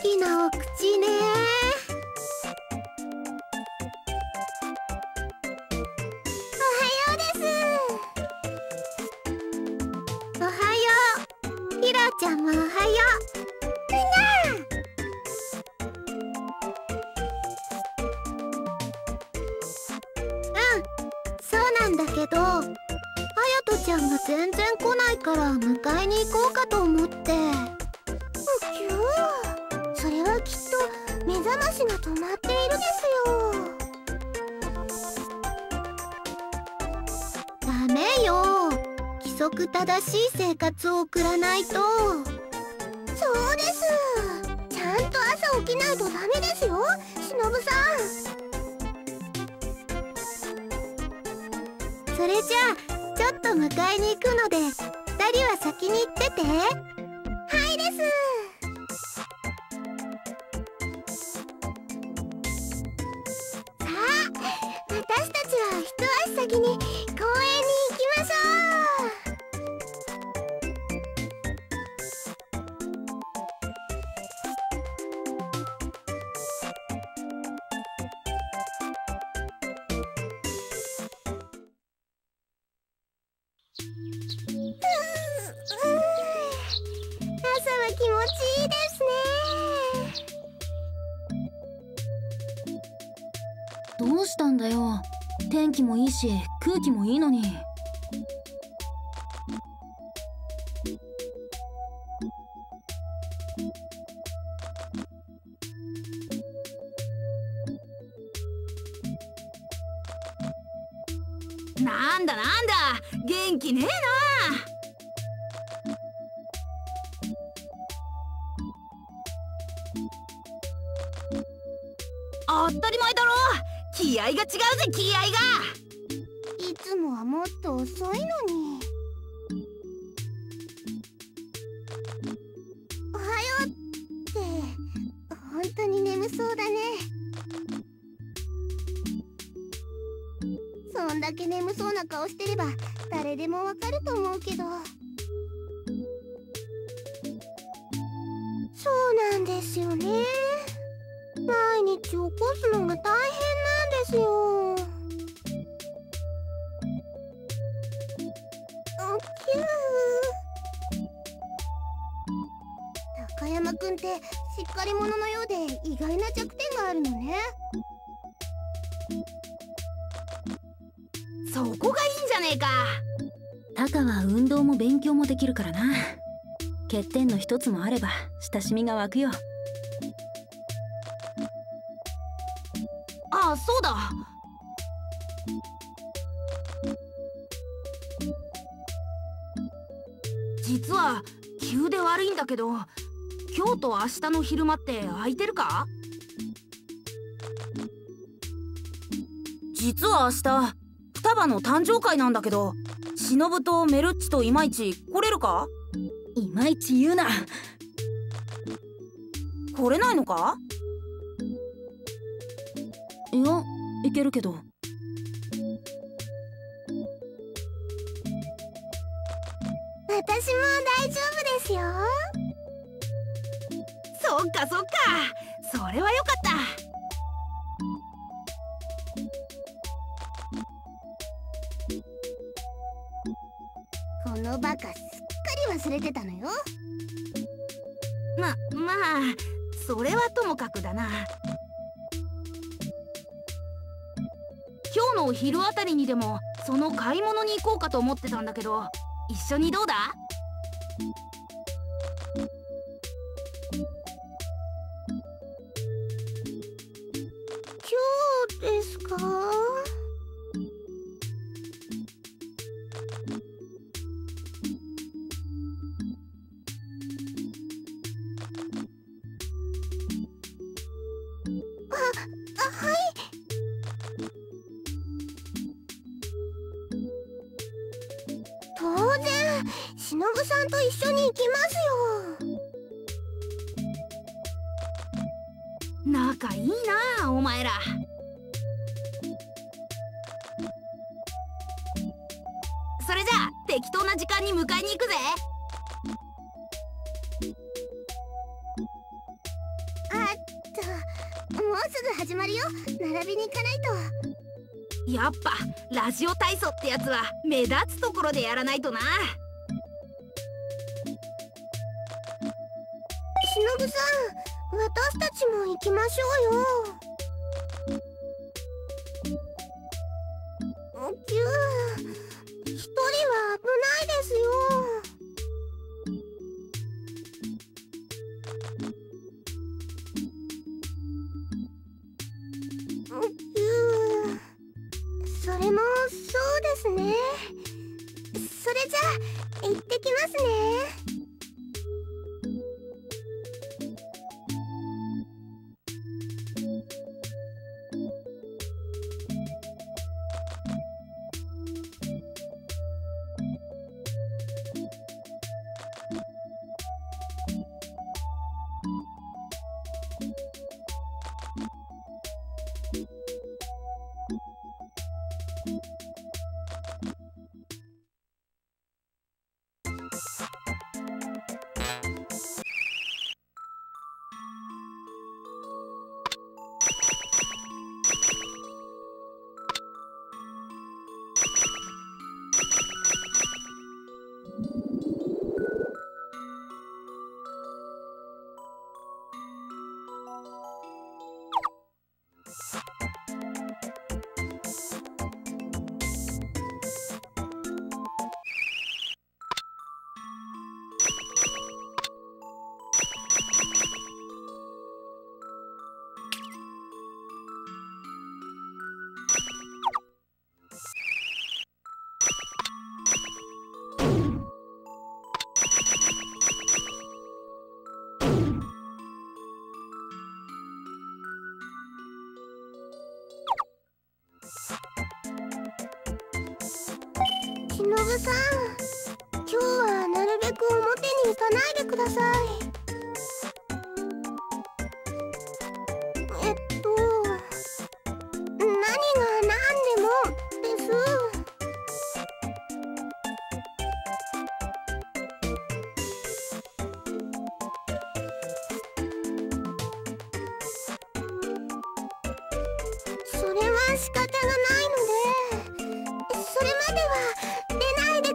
きなお口ね。ダメよ。規則正しい生活を送らないと。そうです。ちゃんと朝起きないとダメですよ。しのぶさん。それじゃあちょっと迎えに行くので2人は先に行ってて。はいですどうしたんだよ。天気もいいし空気もいいのに。そうな顔してれば誰でもわかると思うけど。そうなんですよね。毎日起こすのが大変なんですよ。おきゅー。高山くんってしっかり者のようで意外な弱点があるのね。そこがいいんじゃねえか。タカは運動も勉強もできるからな。欠点の一つもあれば親しみが湧くよ。あそうだ。実は急で悪いんだけど今日と明日の昼間って空いてるか？実は明日双葉の誕生会なんだけど忍とメルッチといまいち来れるか？いまいち言うな。来れないのか？いやいけるけど。私も大丈夫ですよ。そっかそっか。それはよかったのバカすっかり忘れてたのよ。ままあそれはともかくだな。今日の昼あたりにでもその買い物に行こうかと思ってたんだけど一緒にどうだ？今日ですか？すぐ始まるよ。並びに行かないと。やっぱラジオ体操ってやつは目立つところでやらないとな。しのぶさん私たちも行きましょうよさん。今日はなるべく表に行かないでください。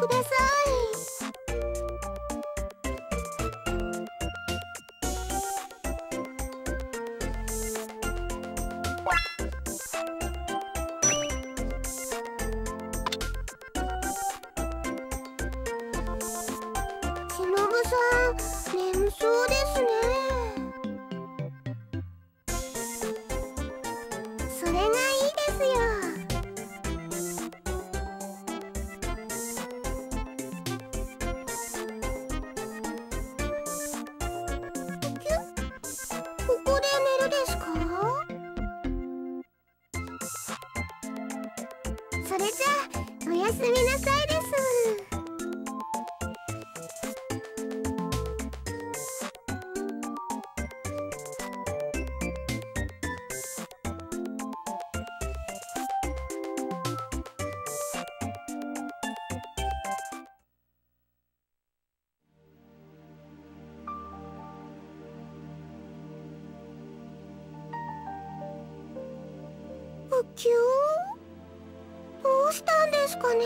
ください。急どうしたんですかね？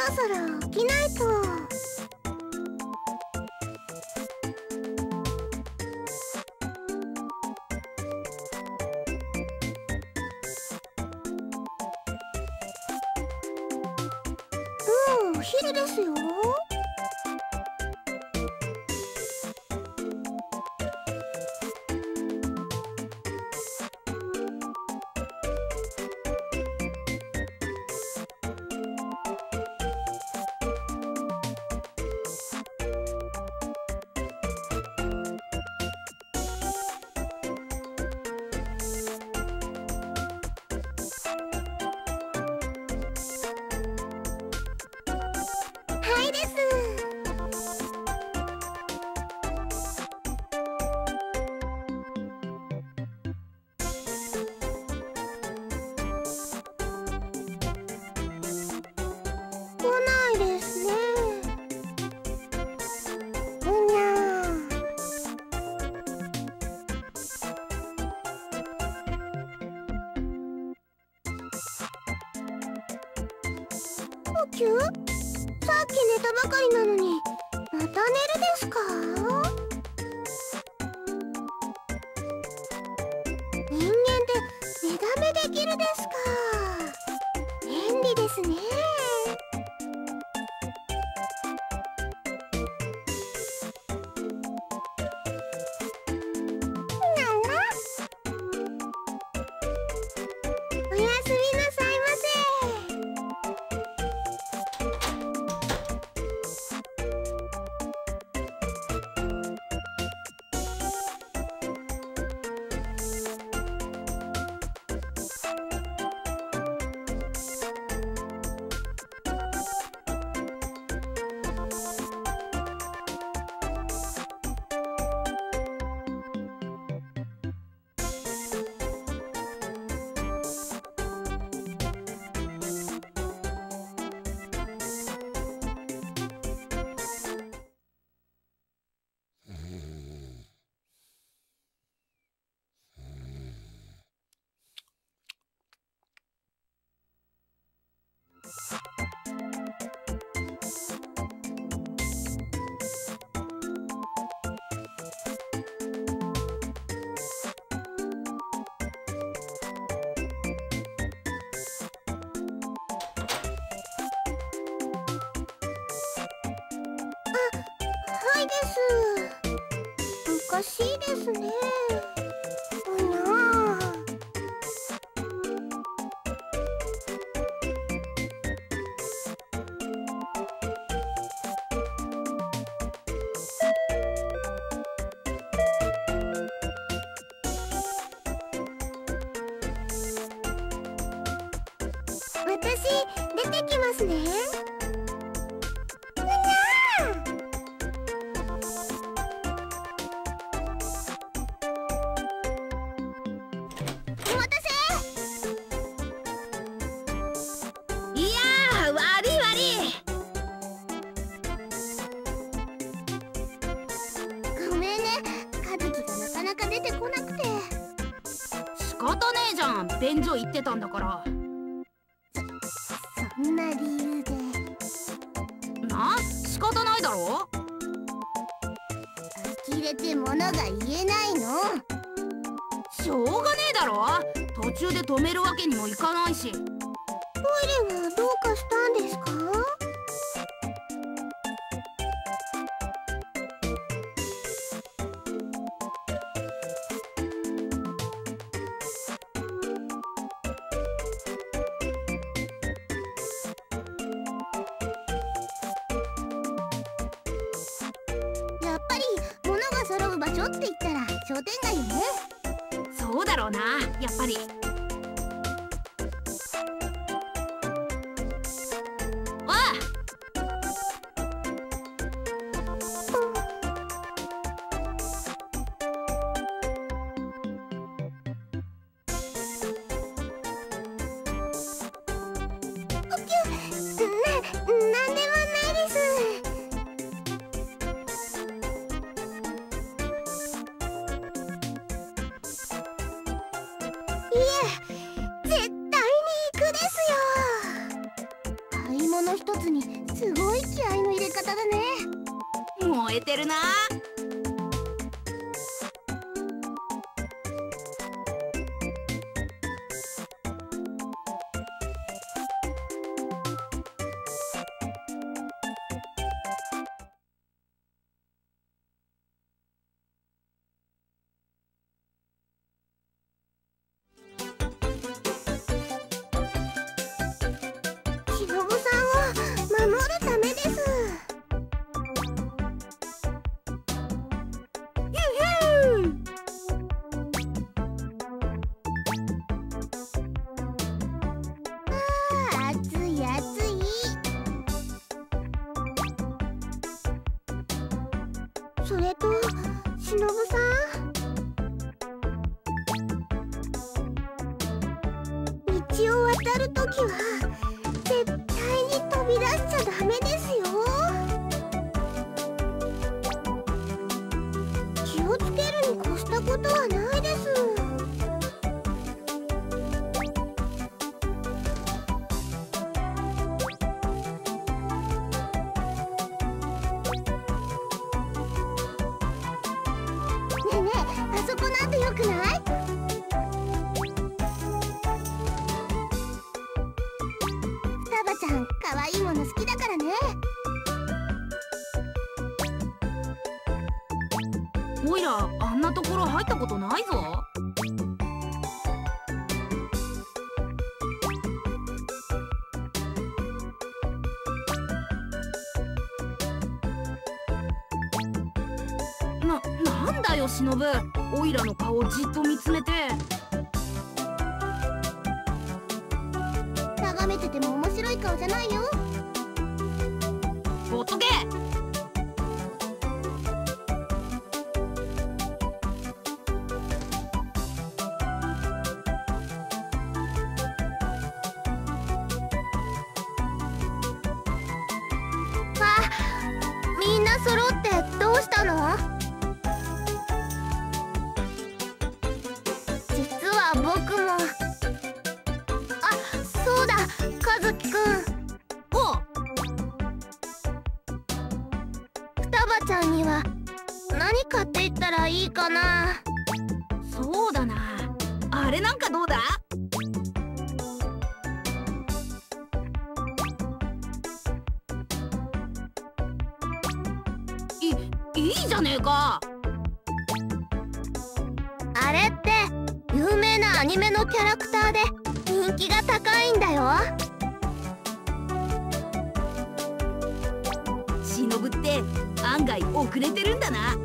ろそろ起きないと。もうお昼ですよばかりなのに。です。おかしいですね。ん便所行ってたんだから。だろうなやっぱり。ノブオイラの顔をじっと見つめて。眺めてても面白い顔じゃないよ。ほっとけ。アニメのキャラクターで人気が高いんだよ。しのぶって案外遅れてるんだな。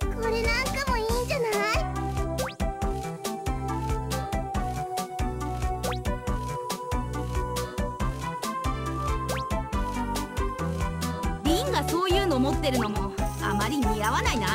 これなんかもいいんじゃない？リンがそういうの持ってるのもあまり似合わないな。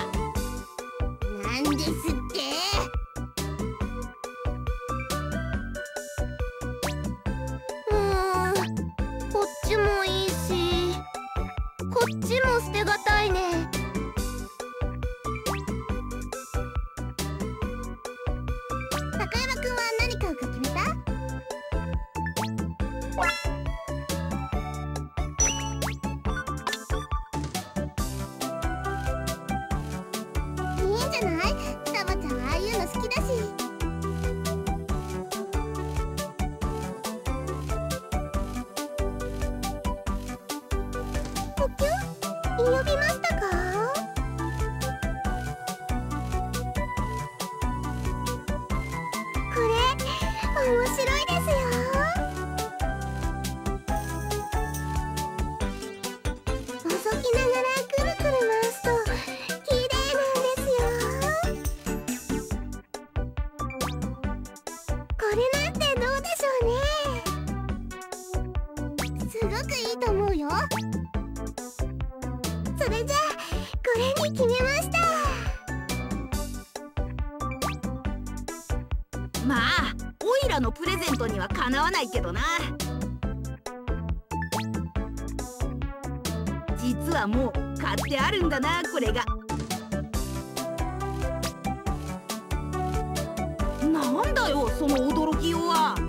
まあオイラのプレゼントにはかなわないけどな。実はもう買ってあるんだなこれが。なんだよその驚きようは。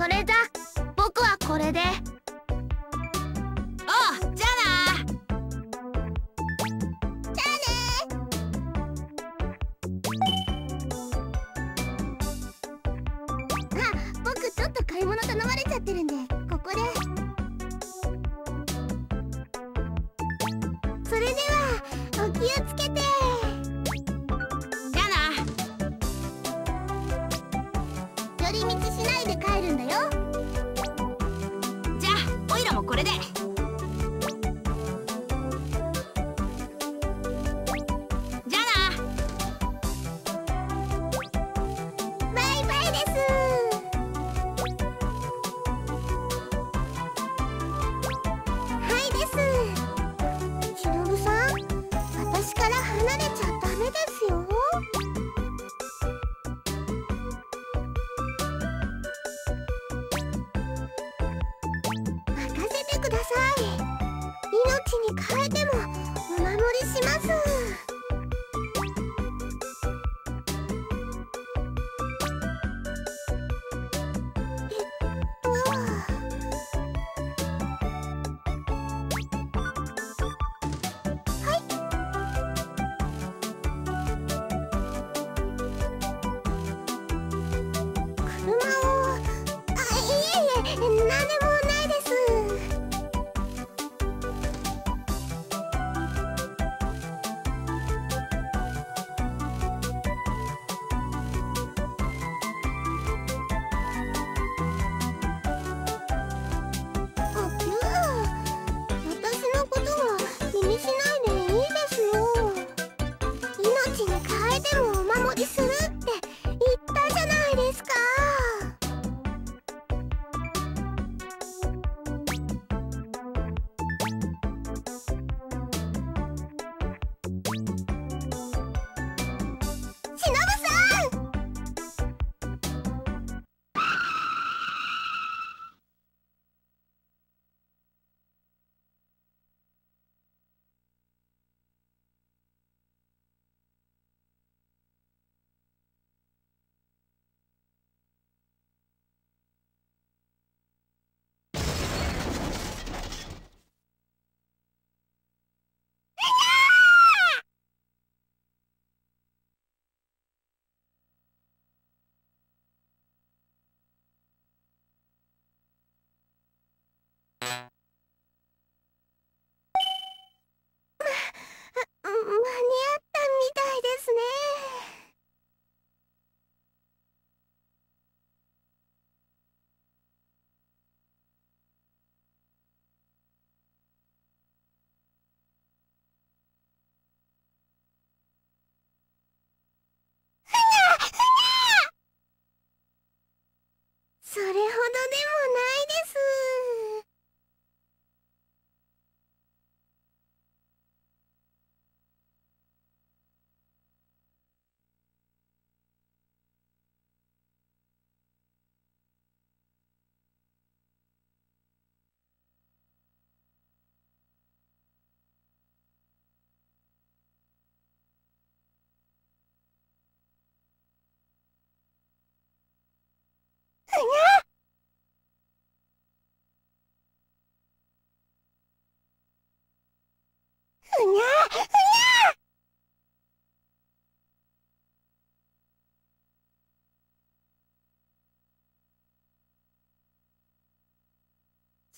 それじゃ僕はこれで。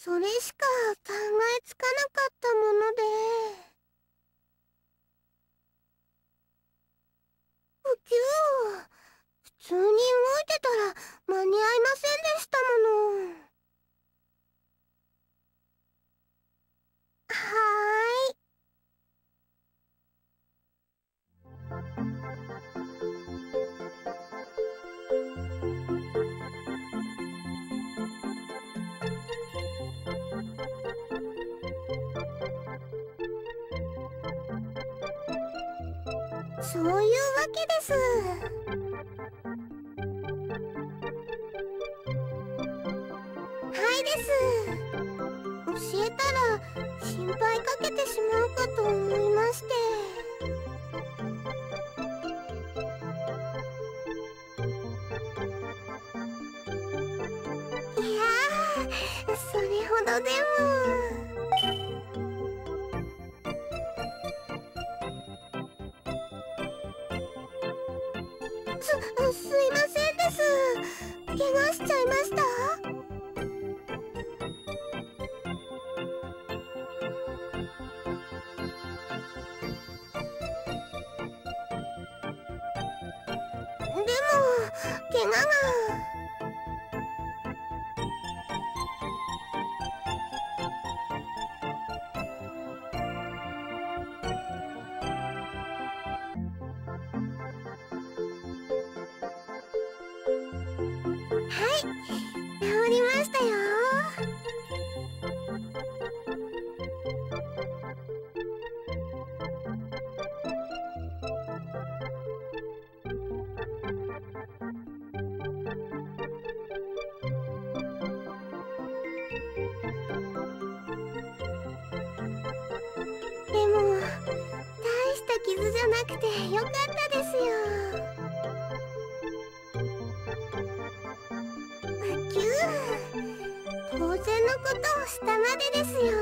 それしか考えつかなかったもので。呼吸を普通に動いてたら間に合いませんでしたもの。はーい。そういうわけです。でも怪我が。よかったですよ。まきゅう当然のことをしたまでですよ。